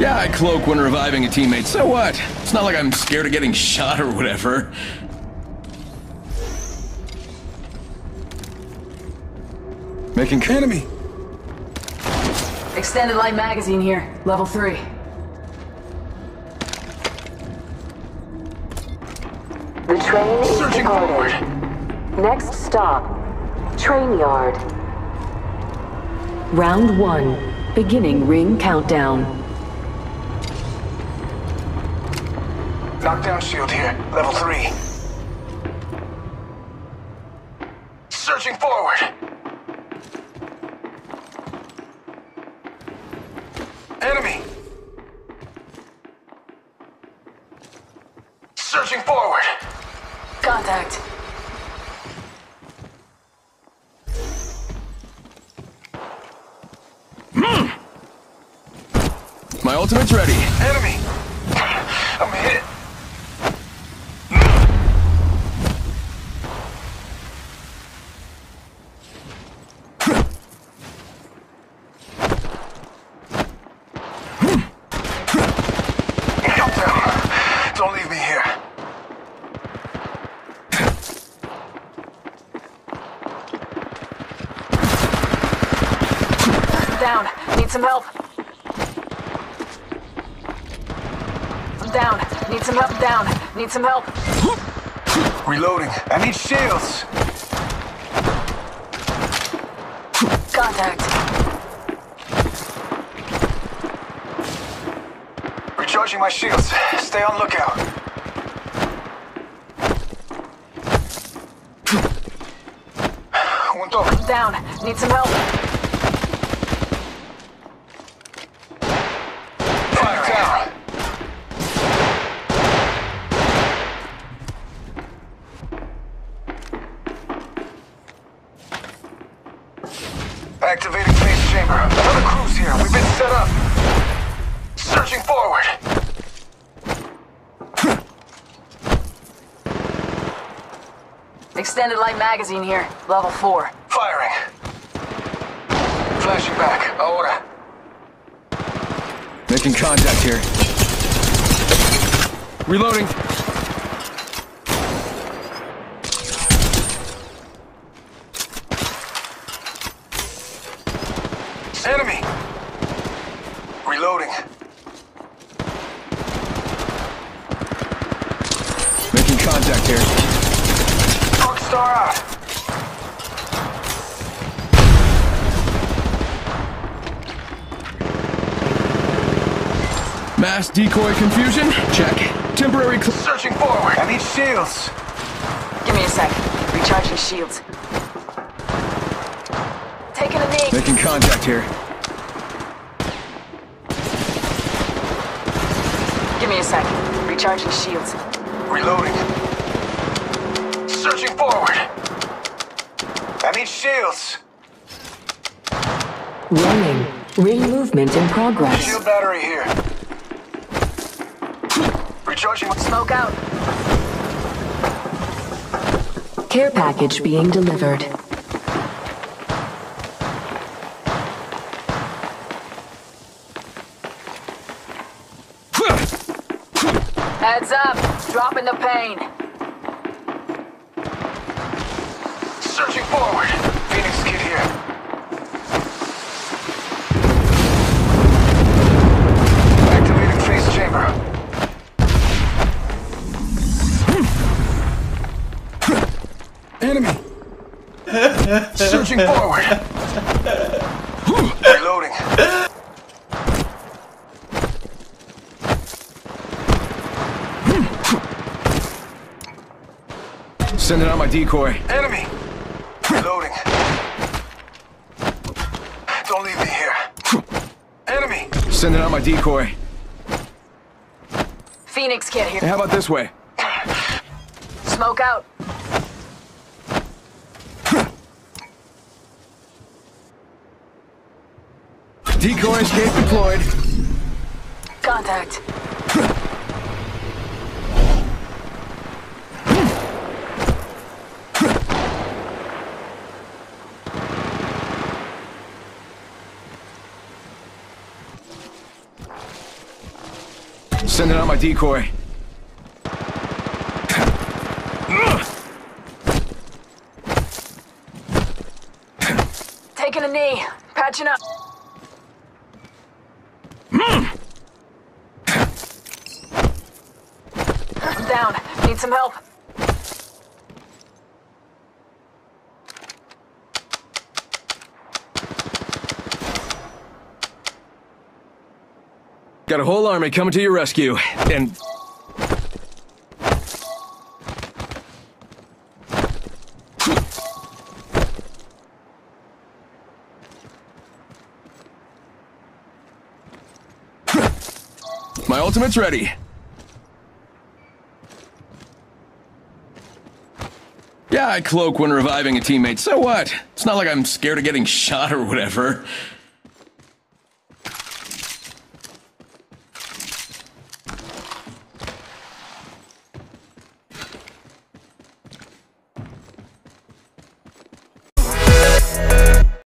Yeah, I cloak when reviving a teammate. So what? It's not like I'm scared of getting shot or whatever. Making enemy. Extended light magazine here, level 3. The train is Searching departed. Next stop, train yard. Round 1. Beginning ring countdown. Knockdown shield here. Level 3. Searching forward. Enemy. Searching forward. Contact. My ultimate's ready. Enemy. I'm hit. Calm down. Don't leave me here. Down. Need some help. I'm down. Need some help. Down. Need some help. Reloading. I need shields. Contact. Recharging my shields. Stay on lookout. Down. Need some help. Fire down. Activating phase chamber. Another cruise here. We've been set up. Searching forward. Extended light magazine here, level 4. Firing. Flashing back. Ahora. Making contact here. Reloading. Enemy. Reloading. Making contact here. Arc star out. Mass decoy confusion? Check. Temporary cl- Searching forward. I need shields. Give me a sec. Recharging shields. Taking a knee. Making contact here. Give me a sec. Recharging shields. Reloading. Searching forward. I need shields. Warning. Ring movement in progress. Shield battery here. Recharging. Smoke out. Care package being delivered. Heads up. Dropping the pain. Searching forward. Phoenix kit here. Activating phase chamber. Enemy. Searching forward. Reloading. Sending out my decoy. Enemy. Reloading. Don't leave me here. Enemy. Sending out my decoy. Phoenix kit Hey, here. how about this way? Smoke out. Decoy escape deployed. Contact. Sending out my decoy. Taking a knee. Patching up. I'm down. Need some help. Got a whole army coming to your rescue. And My ultimate's ready. Yeah, I cloak when reviving a teammate. So what? It's not like I'm scared of getting shot or whatever.